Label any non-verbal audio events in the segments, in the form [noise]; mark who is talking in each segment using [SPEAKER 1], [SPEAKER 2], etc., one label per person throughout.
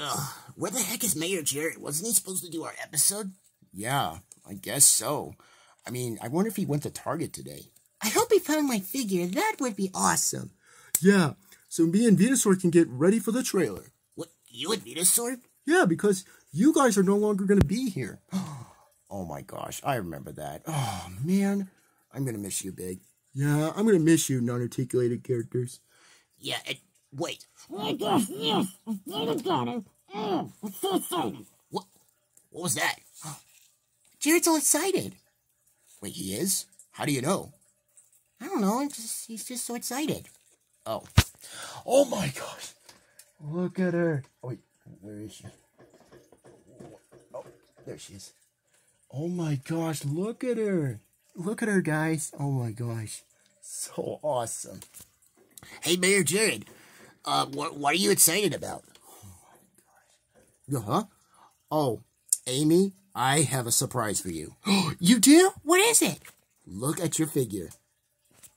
[SPEAKER 1] Ugh, where the heck is Mayor Jared? Wasn't he supposed to do our episode?
[SPEAKER 2] Yeah, I guess so. I mean, I wonder if he went to Target today.
[SPEAKER 1] I hope he found my figure. That would be awesome.
[SPEAKER 3] Yeah, so me and Venusaur can get ready for the trailer.
[SPEAKER 1] What, you and Venusaur?
[SPEAKER 3] Yeah, because you guys are no longer going to be here. [gasps]
[SPEAKER 2] Oh my gosh, I remember that. Oh man, I'm gonna miss you, Big.
[SPEAKER 3] Yeah, I'm going to miss you, non-articulated characters.
[SPEAKER 1] Yeah, and wait.
[SPEAKER 4] Yes! I got it! Oh, so!
[SPEAKER 1] What? What was that? [gasps]
[SPEAKER 2] Jared's all excited. Wait, he is? How do you know?
[SPEAKER 1] I don't know. I'm just, he's just so excited.
[SPEAKER 2] Oh. Oh my gosh.
[SPEAKER 3] Look at her.
[SPEAKER 2] Oh, wait, where is she? Oh, there she is. Oh my gosh, look at her. Look at her, guys. Oh my gosh. So awesome.
[SPEAKER 1] Hey, Mayor Jared. Uh, what, what are you excited about?
[SPEAKER 2] Huh? Oh, Amy, I have a surprise for you. [gasps]
[SPEAKER 1] You do? What is it?
[SPEAKER 2] Look at your figure.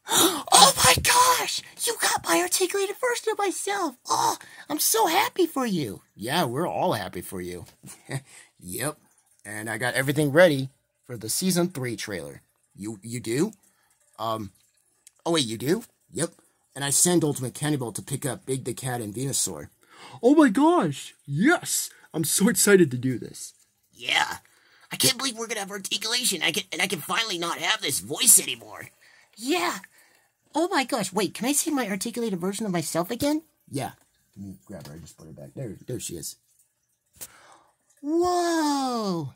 [SPEAKER 2] [gasps]
[SPEAKER 1] Oh my gosh! You got my articulated version of myself. Oh, I'm so happy for you.
[SPEAKER 2] Yeah, we're all happy for you. [laughs] yep. And I got everything ready for the season three trailer. You you do? Um oh wait, you do? Yep. And I send Ultimate Cannibal to pick up Big the Cat and Venusaur.
[SPEAKER 3] Oh my gosh. Yes. I'm so excited to do this.
[SPEAKER 1] Yeah. I can't believe we're gonna have articulation. I can and I can finally not have this voice anymore. Yeah. Oh my gosh. Wait, can I see my articulated version of myself again?
[SPEAKER 2] Yeah. Let me grab her, I just put her back. There there she is.
[SPEAKER 1] Whoa.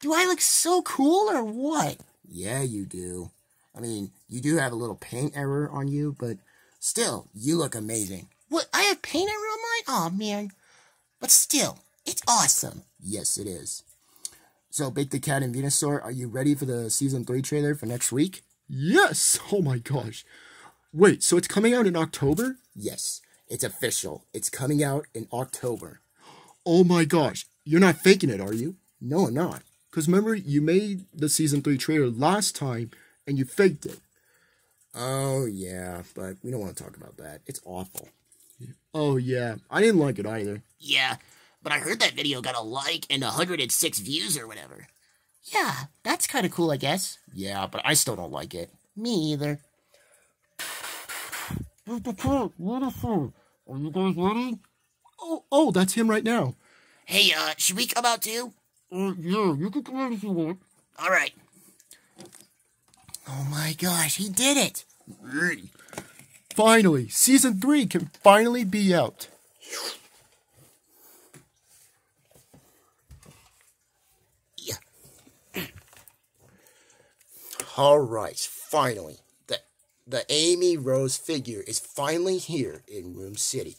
[SPEAKER 1] Do I look so cool or what?
[SPEAKER 2] Yeah, you do. I mean, you do have a little paint error on you, but still, you look amazing.
[SPEAKER 1] What? I have paint on mine? Oh man. But still, it's awesome.
[SPEAKER 2] Yes, it is. So, Bake the Cat and Venusaur, are you ready for the season three trailer for next week?
[SPEAKER 3] Yes. [laughs] Oh my gosh. Wait, so it's coming out in October?
[SPEAKER 2] Yes, it's official. It's coming out in October.
[SPEAKER 3] Oh my gosh. You're not faking it, are you?
[SPEAKER 2] No, I'm not.
[SPEAKER 3] Because remember, you made the season three trailer last time and you faked it.
[SPEAKER 2] Oh, yeah, but we don't want to talk about that. It's awful.
[SPEAKER 3] Oh yeah. I didn't like it either.
[SPEAKER 1] Yeah, but I heard that video got a like and 106 views or whatever. Yeah, that's kind of cool, I guess.
[SPEAKER 2] Yeah, but I still don't like it.
[SPEAKER 1] Me either.
[SPEAKER 4] Wonderful! Are you guys ready?
[SPEAKER 3] Oh, oh, that's him right now.
[SPEAKER 1] Hey, uh, should we come out too?
[SPEAKER 4] Uh, yeah, you can come out if you want.
[SPEAKER 1] All right. Oh my gosh, he did it.
[SPEAKER 3] Finally, season three can finally be out.
[SPEAKER 1] Yeah.
[SPEAKER 2] All right, finally. The, the Amy Rose figure is finally here in Room City.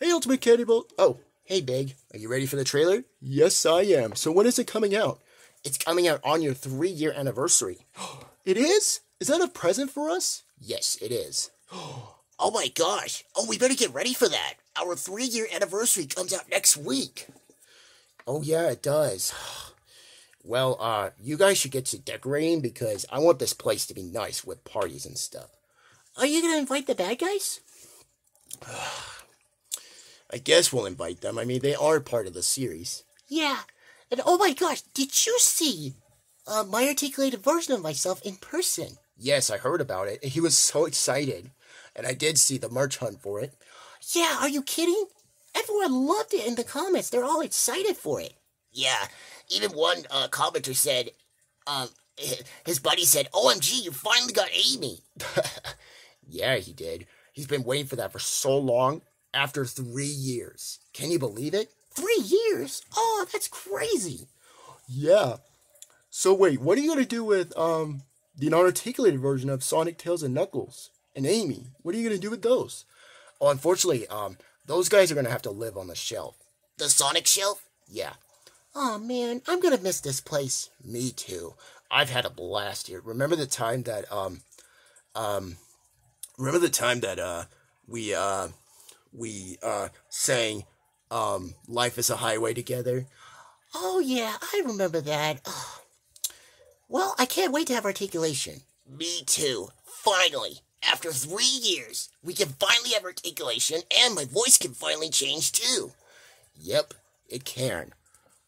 [SPEAKER 3] Hey, Ultimate Cannibal.
[SPEAKER 2] Oh, hey, Big. Are you ready for the trailer?
[SPEAKER 3] Yes, I am. So when is it coming out?
[SPEAKER 2] It's coming out on your three year anniversary. [gasps]
[SPEAKER 3] It is? Is that a present for us?
[SPEAKER 2] Yes, it is. [gasps]
[SPEAKER 1] Oh my gosh. Oh, we better get ready for that. Our three year anniversary comes out next week.
[SPEAKER 2] Oh, yeah, it does. [sighs] Well, uh, you guys should get to decorating because I want this place to be nice with parties and stuff.
[SPEAKER 1] Are you gonna invite the bad guys? [sighs]
[SPEAKER 2] I guess we'll invite them. I mean, they are part of the series.
[SPEAKER 1] Yeah. And oh my gosh, did you see uh, my articulated version of myself in person?
[SPEAKER 2] Yes, I heard about it. And he was so excited. And I did see the merch hunt for it.
[SPEAKER 1] Yeah, are you kidding? Everyone loved it in the comments. They're all excited for it. Yeah, even one uh, commenter said, um, [laughs] his buddy said, OMG, you finally got Amy. [laughs]
[SPEAKER 2] yeah, he did. He's been waiting for that for so long after three years. Can you believe it?
[SPEAKER 1] Three years? Oh, that's crazy.
[SPEAKER 3] Yeah. So wait, what are you gonna do with um the non-articulated version of Sonic, Tails, and Knuckles and Amy? What are you gonna do with those?
[SPEAKER 2] Oh, unfortunately, um, those guys are gonna have to live on the shelf.
[SPEAKER 1] The Sonic shelf?
[SPEAKER 2] Yeah.
[SPEAKER 1] Oh man, I'm gonna miss this place.
[SPEAKER 2] Me too. I've had a blast here. Remember the time that um um remember the time that uh we uh we uh sang um Life is a Highway together?
[SPEAKER 1] Oh yeah, I remember that. Oh. Well, I can't wait to have articulation. Me too. Finally, after three years, we can finally have articulation, and my voice can finally change too.
[SPEAKER 2] Yep, it can.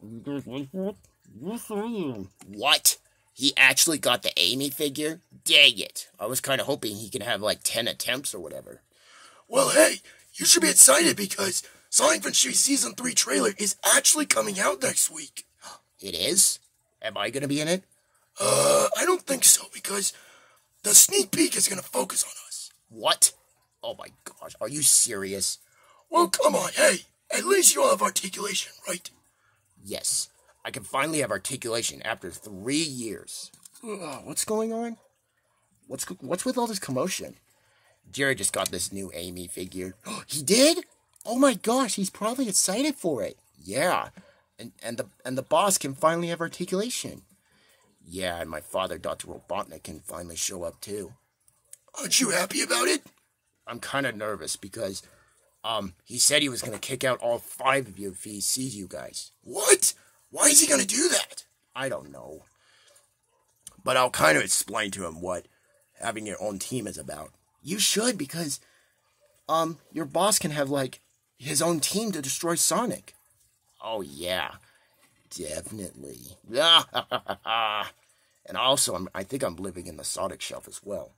[SPEAKER 4] You guys like that? Yes, I am.
[SPEAKER 2] What? He actually got the Amy figure? Dang it. I was kind of hoping he could have like 10 attempts or whatever.
[SPEAKER 3] Well, hey, you should be excited because Sonic Adventure Season 3 trailer is actually coming out next week.
[SPEAKER 2] It is? Am I going to be in it?
[SPEAKER 3] Uh, I don't think so because the sneak peek is going to focus on us.
[SPEAKER 2] What? Oh my gosh, are you serious?
[SPEAKER 3] Well, come on, hey, at least you all have articulation, right?
[SPEAKER 2] Yes, I can finally have articulation after three years. Ugh, what's going on? What's what's with all this commotion? Jerry just got this new Amy figure. [gasps] he did? Oh my gosh, he's probably excited for it. Yeah, and and the and the boss can finally have articulation. Yeah, and my father, Dr. Robotnik, can finally show up too.
[SPEAKER 3] Aren't you happy about it?
[SPEAKER 2] I'm kind of nervous because, um, he said he was gonna kick out all five of you if he sees you guys.
[SPEAKER 3] What? Why is he going to do that?
[SPEAKER 2] I don't know. But I'll kind of explain to him what having your own team is about. You should because um your boss can have like his own team to destroy Sonic. Oh yeah. Definitely. [laughs] and also I'm, I think I'm living in the Sonic shelf as well.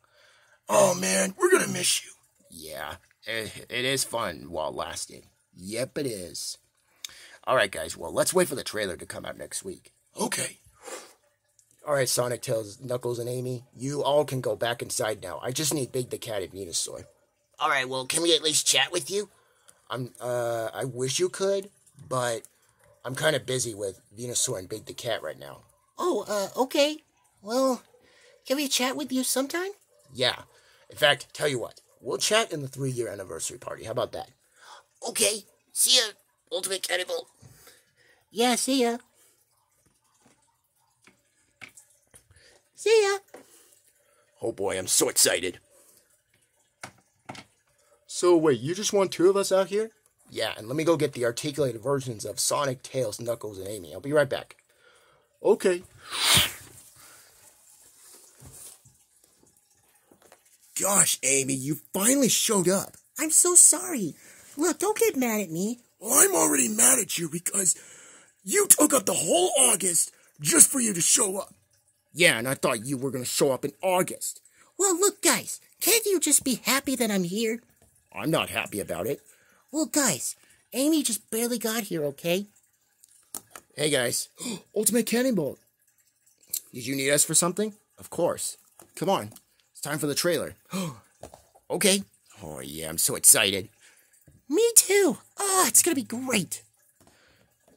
[SPEAKER 3] Oh man, we're going to miss you.
[SPEAKER 2] Yeah, it, it is fun while lasting. Yep, it is. All right, guys. Well, let's wait for the trailer to come out next week.
[SPEAKER 3] Okay.
[SPEAKER 2] All right, Sonic Tails, Knuckles, and Amy, you all can go back inside now. I just need Big the Cat and Venusaur.
[SPEAKER 1] All right, well, can we at least chat with you?
[SPEAKER 2] I'm, uh, I wish you could, but I'm kind of busy with Venusaur and Big the Cat right now.
[SPEAKER 1] Oh, uh, okay. Well, can we chat with you sometime?
[SPEAKER 2] Yeah. In fact, tell you what, we'll chat in the three year anniversary party. How about that?
[SPEAKER 1] Okay. See ya, Ultimate Cannibal.
[SPEAKER 4] Yeah, see ya.
[SPEAKER 1] See ya.
[SPEAKER 2] Oh boy, I'm so excited.
[SPEAKER 3] So, wait, you just want two of us out here?
[SPEAKER 2] Yeah, and let me go get the articulated versions of Sonic, Tails, Knuckles, and Amy. I'll be right back.
[SPEAKER 3] Okay.
[SPEAKER 2] Gosh, Amy, you finally showed up.
[SPEAKER 1] I'm so sorry. Look, don't get mad at me.
[SPEAKER 3] Well, I'm already mad at you because you took up the whole August just for you to show up.
[SPEAKER 2] Yeah, and I thought you were going to show up in August.
[SPEAKER 1] Well, look, guys, can't you just be happy that I'm here?
[SPEAKER 2] I'm not happy about it.
[SPEAKER 1] Well, guys, Amy just barely got here, okay?
[SPEAKER 2] Hey guys, [gasps] Ultimate Cannonball. Did you need us for something? Of course. Come on, it's time for the trailer. [gasps] okay. Oh yeah, I'm so excited.
[SPEAKER 1] Me too. Oh, it's gonna be great.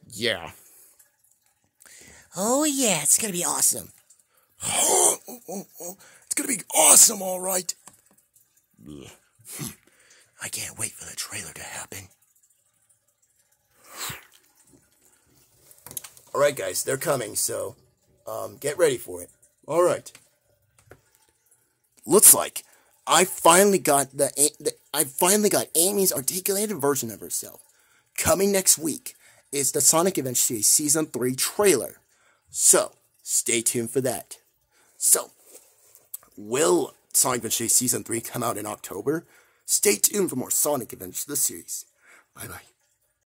[SPEAKER 2] Yeah.
[SPEAKER 1] Oh, yeah, it's gonna be awesome.
[SPEAKER 3] Oh, oh, oh. It's gonna be awesome, all right. [laughs] I can't wait for the trailer to happen.
[SPEAKER 2] All right, guys, they're coming, so um, get ready for it.
[SPEAKER 3] All right.
[SPEAKER 2] Looks like I finally got the, the I finally got Amy's articulated version of herself. Coming next week is the Sonic Adventure Season 3 trailer. So, stay tuned for that. So, will Sonic Adventure Season 3 come out in October? Stay tuned for more Sonic Adventure the series. Bye bye.